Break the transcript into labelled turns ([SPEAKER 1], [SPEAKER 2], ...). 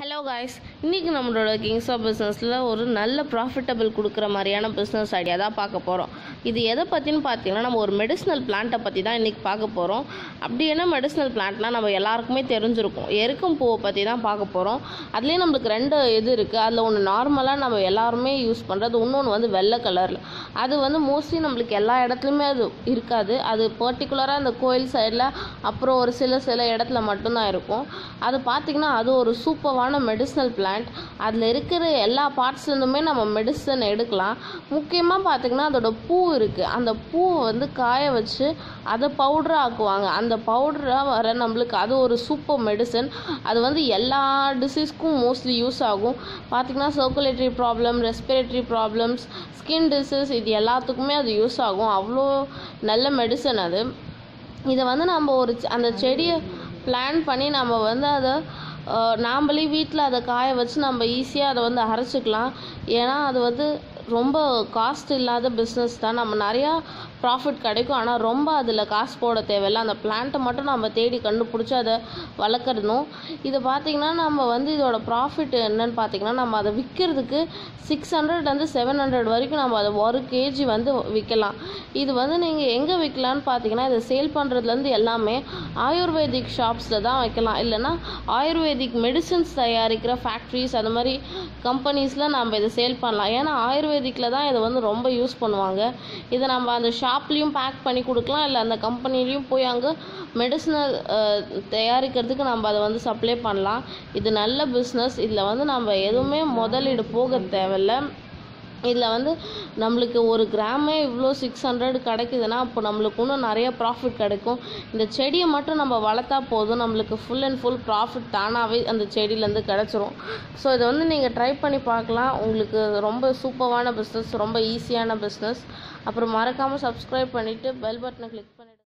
[SPEAKER 1] Hello guys இன்றைக்கி நம்மளோட Kings of பிஸ்னஸில் ஒரு நல்ல ப்ராஃபிட்டபிள் கொடுக்குற மாதிரியான பிஸ்னஸ் ஐடியா தான் பார்க்க போகிறோம் இது எதை பற்றின்னு பார்த்தீங்கன்னா நம்ம ஒரு மெடிசனல் பிளான்ட்டை பற்றி தான் இன்றைக்கி பார்க்க போகிறோம் அப்படி என்ன மெடிசனல் பிளான்ட்னால் நம்ம எல்லாருக்குமே தெரிஞ்சிருக்கும். எருக்கும் பூவை பற்றி தான் பார்க்க போகிறோம் அதுலேயும் நம்மளுக்கு ரெண்டு இது இருக்குது அதில் ஒன்று நார்மலாக நம்ம எல்லாருமே யூஸ் பண்ணுறது இன்னொன்று வந்து வெள்ளை கலரில் அது வந்து மோஸ்ட்லி நம்மளுக்கு எல்லா இடத்துலையுமே அது இருக்காது. அது பர்டிகுலராக அந்த கோயில் சைடில் அப்புறம் ஒரு சில சில இடத்துல மட்டும்தான் இருக்கும். அது பார்த்திங்கன்னா அது ஒரு சூப்பரான மெடிசனல் பிளான்ட் அதில் இருக்கிற எல்லா பார்ட்ஸ்லேருந்துமே நம்ம மெடிசன் எடுக்கலாம். முக்கியமாக பார்த்திங்கன்னா அதோட பூ இருக்குது அந்த பூவை வந்து காய வச்சு அதை பவுடராக ஆக்குவாங்க. அந்த பவுடராக வர நம்மளுக்கு அது ஒரு சூப்பர் மெடிசன் அது வந்து எல்லா டிசீஸ்க்கும் மோஸ்ட்லி யூஸ் ஆகும். பார்த்திங்கன்னா circulatory problem respiratory problems skin disease இது எல்லாத்துக்குமே அது யூஸ் ஆகும். அவ்வளோ நல்ல மெடிசன் அது. இதை வந்து நம்ம ஒரு அந்த செடியை பிளான் பண்ணி நம்ம வந்து அதை நாம்மளே வீட்டில் அதை காய வச்சு நம்ம ஈஸியாக அதை வந்து அரைச்சிக்கலாம். ஏன்னா அது வந்து ரொம்ப காஸ்ட் இல்லாத பிஸ்னஸ் தான். நம்ம நிறையா ப்ராஃபிட் கிடைக்கும். ஆனால் ரொம்ப அதில் காசு போட தேவையில்ல. அந்த பிளான்ட்டை மட்டும் நம்ம தேடி கண்டுபிடிச்சி அதை வளர்க்குறணும் இதை பார்த்திங்கன்னா நம்ம வந்து இதோட ப்ராஃபிட் என்னன்னு பார்த்திங்கன்னா நம்ம அதை விற்கிறதுக்கு சிக்ஸ் ஹண்ட்ரட்லேருந்து செவன் ஹண்ட்ரட் வரைக்கும் நம்ம அதை ஒரு கேஜி வந்து விற்கலாம். இது வந்து நீங்கள் எங்கே விற்கலான்னு பார்த்தீங்கன்னா இதை சேல் பண்ணுறதுலேருந்து எல்லாமே ஆயுர்வேதிக் ஷாப்ஸில் தான் வைக்கலாம். இல்லைன்னா ஆயுர்வேதிக் மெடிசன்ஸ் தயாரிக்கிற ஃபேக்ட்ரிஸ் அந்த மாதிரி கம்பெனிஸில் நம்ம இதை சேல் பண்ணலாம். ஏன்னா ஆயுர்வேதிக்கில் தான் இதை வந்து ரொம்ப யூஸ் பண்ணுவாங்க. இதை நம்ம அந்த ஷாப்லேயும் பேக் பண்ணி கொடுக்கலாம். இல்லை அந்த கம்பெனிலையும் போய் அங்கே மெடிசனல் தயாரிக்கிறதுக்கு நம்ம அதை வந்து சப்ளை பண்ணலாம். இது நல்ல பிஸ்னஸ் இதில் வந்து நம்ம எதுவுமே முதலீடு போக தேவையில்ல. இதில் வந்து நம்மளுக்கு ஒரு கிராமே இவ்வளோ சிக்ஸ் ஹண்ட்ரட் கிடைக்குதுன்னா அப்போ நம்மளுக்கு இன்னும் நிறைய ப்ராஃபிட் கிடைக்கும். இந்த செடியை மட்டும் நம்ம வளர்த்தா போதும். நம்மளுக்கு ஃபுல் அண்ட் ஃபுல் ப்ராஃபிட் தானாகவே அந்த செடியிலேருந்து கிடச்சிரும். ஸோ இதை வந்து நீங்கள் ட்ரை பண்ணி பார்க்கலாம். உங்களுக்கு ரொம்ப சூப்பரான பிஸ்னஸ் ரொம்ப ஈஸியான பிஸ்னஸ் அப்புறம் மறக்காமல் சப்ஸ்கிரைப் பண்ணிவிட்டு பெல் பட்டனை கிளிக் பண்ணிவிட்டு